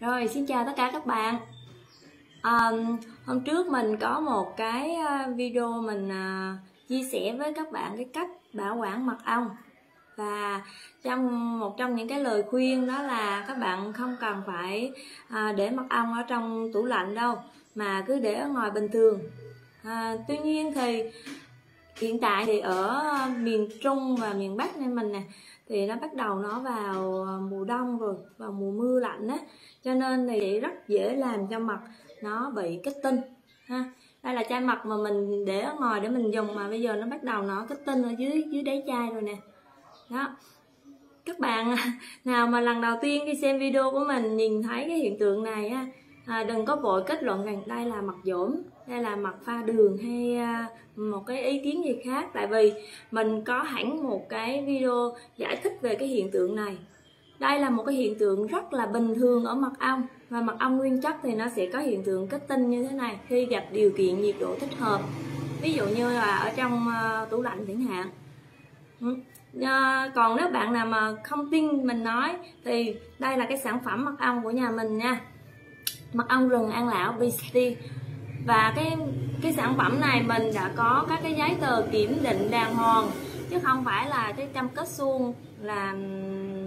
Rồi, xin chào tất cả các bạn. À, Hôm trước mình có một cái ờ, video mình à, chia sẻ với các bạn cái cách bảo quản mật ong. Và trong một trong những cái lời khuyên đó là các bạn không cần phải à, để mật ong ở trong tủ lạnh đâu Mà cứ để ở ngoài bình thường. À, Tuy nhiên thì hiện tại thì ở ờ, miền Trung và miền Bắc nên mình nè thì nó bắt đầu nó vào ờ, mùa đông rồi vào mùa mưa lạnh á. Cho nên thì rất dễ làm cho mặt nó bị kích tinh ha. Đây là chai mặt mà mình để ở ngoài để mình dùng mà bây giờ nó bắt đầu nó kích tinh ở dưới dưới đáy chai rồi nè. Đó. Các bạn à, nào mà lần đầu tiên khi xem video của mình nhìn thấy cái hiện tượng này á à, đừng có vội kết luận rằng đây là mặt dỗm đây là mặt pha đường hay à, một cái ý kiến gì khác. Tại vì mình có hẳn một cái video giải thích về cái hiện tượng này. Đây là một cái hiện tượng rất là bình thường ở mật ong và mật ong nguyên chất thì nó sẽ có hiện tượng kết tinh như thế này khi gặp điều kiện nhiệt độ thích hợp. Ví dụ như là ở trong à, tủ lạnh chẳng hạn. À, còn nếu bạn nào mà không tin mình nói thì đây là cái sản phẩm mật ong của nhà mình nha. Mật ong rừng an lão BCT và cái cái sản phẩm này mình đã có các cái giấy tờ kiểm định đàng hoàng chứ không phải là cái chăm kết suông là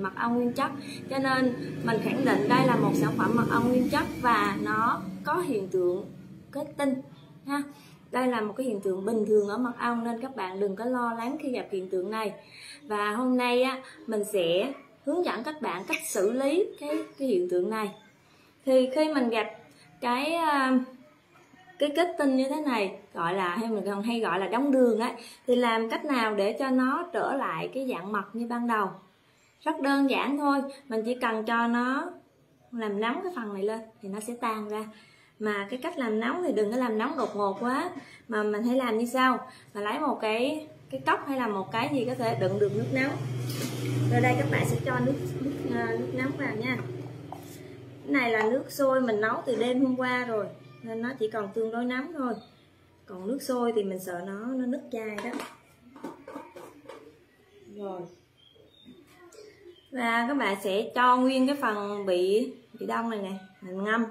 mật ong nguyên chất. Cho nên mình khẳng định đây là một sản phẩm mật ong nguyên chất và nó có hiện tượng kết tinh ha. Đây là một cái hiện tượng bình thường ở mật ong nên các bạn đừng có lo lắng khi gặp hiện tượng này. Và hôm nay á mình sẽ hướng dẫn các bạn cách xử lý cái cái hiện tượng này. Thì khi mình gặp cái uh, cái kết tinh như thế này gọi là hay mình còn hay gọi là đóng đường ấy thì làm cách nào để cho nó trở lại cái dạng mật như ban đầu? Rất đơn giản thôi mình chỉ cần cho nó làm nóng cái phần này lên thì nó sẽ tan ra. Mà cái cách làm nóng thì đừng có làm nóng đột ngột quá mà mình hãy làm như sau. Mà lấy một cái cái cốc hay là một cái gì có thể đựng được nước nóng. Rồi đây các bạn sẽ cho nước nước, à, nước nóng vào nha. Cái này là nước sôi mình nấu từ đêm hôm qua rồi nên nó chỉ còn tương đối nóng thôi. Còn nước sôi thì mình sợ nó nó nứt chai đó. Rồi. Và các bạn sẽ cho nguyên cái phần bị bị đông này nè, mình ngâm.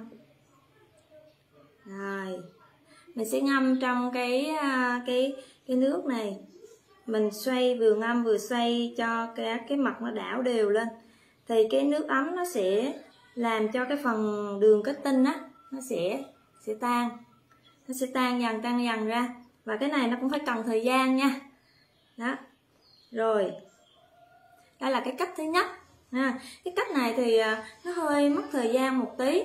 Rồi. Mình sẽ ngâm trong cái à, cái cái nước này. Mình xoay vừa ngâm vừa xoay cho cái cái mặt nó đảo đều lên. Thì cái nước ấm nó sẽ làm cho cái phần đường kết tinh á, nó sẽ sẽ tan. Nó sẽ tan dần tan dần ra. Và cái này nó cũng phải cần thời gian nha. Đó. Rồi. Đây là cái cách thứ nhất. Ha. Cái cách này thì à, nó hơi mất thời gian một tí.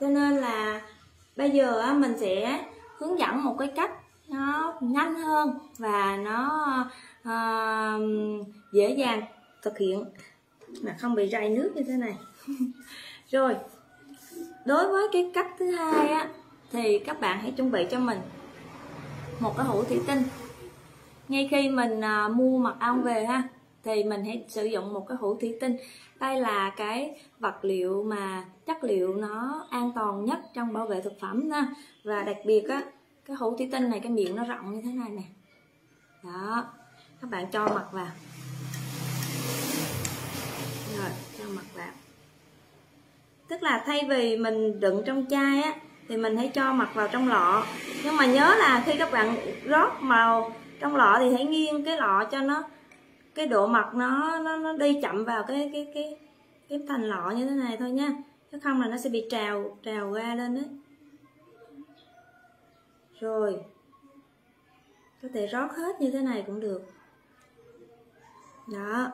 Cho nên là bây giờ mình sẽ hướng dẫn một cái cách nó nhanh hơn và nó uh, dễ dàng thực hiện. Mà không bị rầy nước như thế này. Rồi đối với cái cách thứ hai á thì các bạn hãy chuẩn bị cho mình một cái hũ thủy tinh. Ngay khi mình à, mua mật ong về ha thì mình hãy sử dụng một cái hũ thủy tinh. Đây là cái vật liệu mà chất liệu nó an toàn nhất trong bảo vệ thực phẩm nha và đặc biệt á cái hũ thủy tinh này cái miệng nó rộng như thế này nè. Đó các bạn cho mật vào. Rồi cho mật vào tức là thay vì mình đựng trong chai á, thì mình hãy cho mặt vào trong lọ. Nhưng mà nhớ là khi các bạn rót màu trong lọ thì hãy nghiêng cái lọ cho nó, cái độ mặt nó nó nó đi chậm vào cái cái cái cái thành lọ như thế này thôi nha. Chứ không là nó sẽ bị trào trào ra lên đấy rồi, có thể rót hết như thế này cũng được. Đó.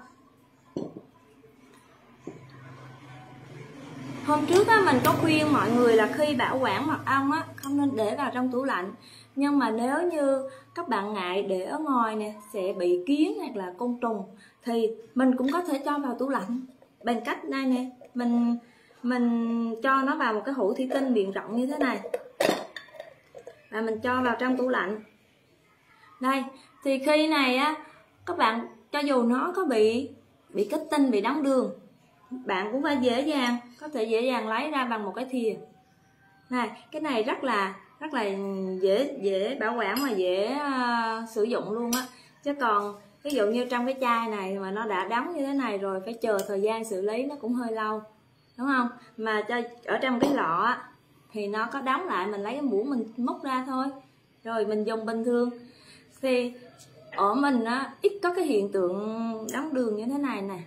Hôm trước á, mình có khuyên mọi người là khi bảo quản mật ong á không nên để vào trong tủ lạnh. Nhưng mà nếu như các bạn ngại để ở ngoài nè sẽ bị kiến hoặc là côn trùng thì mình cũng có thể cho vào tủ lạnh. Bằng cách đây nè mình mình cho nó vào một cái hũ thủy tinh miệng rộng như thế này. Và mình cho vào trong tủ lạnh. Đây thì khi này á các bạn cho dù nó có bị bị kết tinh bị đóng đường bạn cũng phải dễ dàng có thể dễ dàng lấy ra bằng một cái thìa. Này cái này rất là rất là dễ dễ bảo quản mà dễ uh, sử dụng luôn á. Chứ còn ví dụ như trong cái chai này mà nó đã đóng như thế này rồi phải chờ thời gian xử lý nó cũng hơi lâu đúng không? Mà cho ở trong cái lọ á, thì nó có đóng lại mình lấy cái muỗng mình móc ra thôi. Rồi mình dùng bình thường. Thì ở mình á ít có cái hiện tượng đóng đường như thế này nè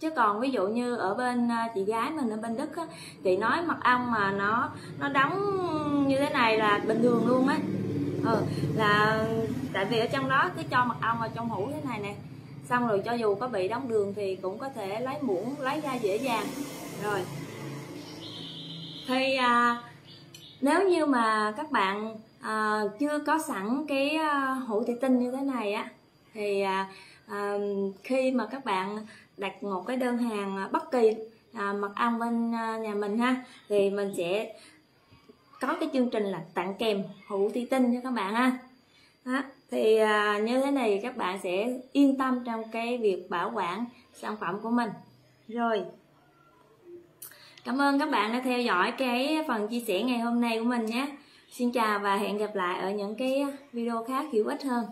chứ còn ví dụ như ở bên à, chị gái mình ở bên đức á, chị nói mật ong mà nó nó đóng như thế này là bình thường luôn á. Ừ, là tại vì ở trong đó cứ cho mật ong vào trong hũ thế này nè. Xong rồi cho dù có bị đóng đường thì cũng có thể lấy muỗng lấy ra dễ dàng. Rồi. Thì à, nếu như mà các bạn à, chưa có sẵn cái à, hũ thủy tinh như thế này á thì à, à, khi mà các bạn đặt một cái đơn hàng à, bất kỳ à, mật ong bên à, nhà mình ha. Thì mình sẽ có cái chương trình là tặng kèm hũ thủy tinh cho các bạn ha. Đó. thì à, như thế này các bạn sẽ yên tâm trong cái việc bảo quản sản phẩm của mình. Rồi cảm ơn các bạn đã theo dõi cái phần chia sẻ ngày hôm nay của mình nhé. Xin chào và hẹn gặp lại ở những cái video khác hữu ích hơn.